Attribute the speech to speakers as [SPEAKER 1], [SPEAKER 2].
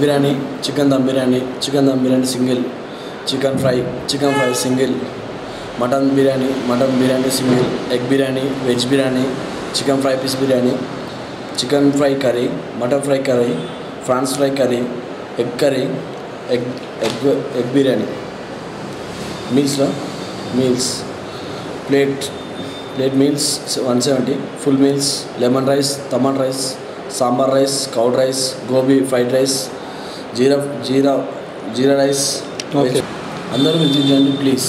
[SPEAKER 1] chicken dum biryani chicken dum biryani single chicken fry chicken fry single mutton biryani mutton biryani single egg biryani veg biryani chicken fry piece biryani chicken fry curry mutton fry curry prawns fry curry egg curry egg egg egg biryani మీల్స్లో meals plate plate meals one seventy full meals lemon rice tomato rice sambar rice curd rice gobi fried rice Jeera jeera jeera rice Okay. అందరూ visit చేయండి please